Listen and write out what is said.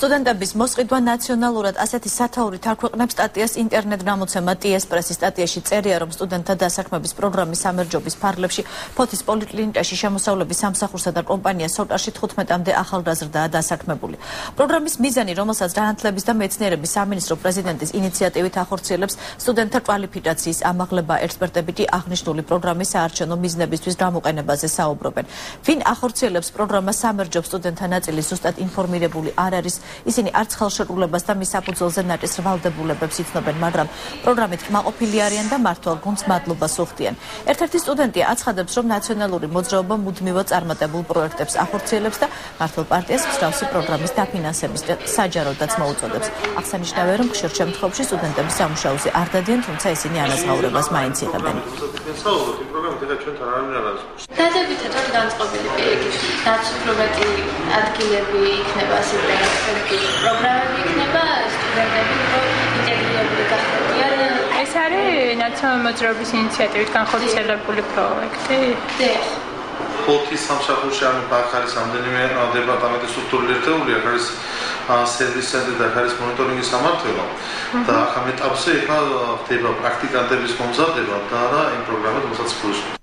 სტუდენტების მოსყიდვა ნაციონალურად ასეთი სათაურით არ ქვეყნებს სტატიას ინტერნეტ გამოცემა TS პრესის სტატიაში წერია რომ სტუდენტთა დასაქმების პროგრამის სამერძობის ფარგლებში ფოთის პოლიკლინიკაში შემოსავლების სამსახურსა და კომპანიას სოტარში 15-მდე ახალგაზრდაა დასაქმებული. პროგრამის მიზანი, რომელსაც განათლების და მეცნიერების სამინისტრო პრეზიდენტის ინიციატივით ახორციელებს სტუდენტთა კვალიფიკაციის ამაღლება ექსპერტები კი აღნიშნული პროგრამის საარჩევნო მიზნებისთვის გამოყენებაზე საუბრობენ. ვინ ახორციელებს პროგრამას სამერძობ სტუდენტთა ნაწილი ზუსტად ინფორმირებული არ არის ისინი არც ხელშეკრულებას და მის საფუძველზე ნაკის ვალდებულებებს იცნობენ, მაგრამ პროგრამით კმაყოფილი არიან და მართლა გუნდს მადლობას უხდიან. ერთ-ერთი სტუდენტი აცხადებს, რომ ნაციონალური მოძრაობა მუდმივად წარმატებულ პროექტებს ახორციელებს და მართლ პარტიას მსგავსი პროგრამის დაფინანსების საჯაროდაც მოუწოდებს. აღსანიშნავია, რომ ხშირ შემთხვევაში სტუდენტები სამუშაოზე არ დადიან, თუმცა ისინი ანაზღაურებას მაინც იღებენ. დადებითად არ განწყობილი პირიქით, დაცუბრობათი ადგილები იქნება ასეთი პროგრამები იქნება სტუდენტები უფრო ინტეგრირებული გახდებიან. ეს არის ნაციონალური მოძრაობის ინიციატივით განხორციელებული პროექტი? დიახ. ფოთის სამსახურში ანუ ბახარის ამდენიმე დეპარტამენტის აქ არის სერვის ცენტრი და არის მონიტორინგის სამართლობა და ახლა მეტაპზე ხა ხდება პრაქტიკანტების მომზადება და რა იმ პროგრამად ფულს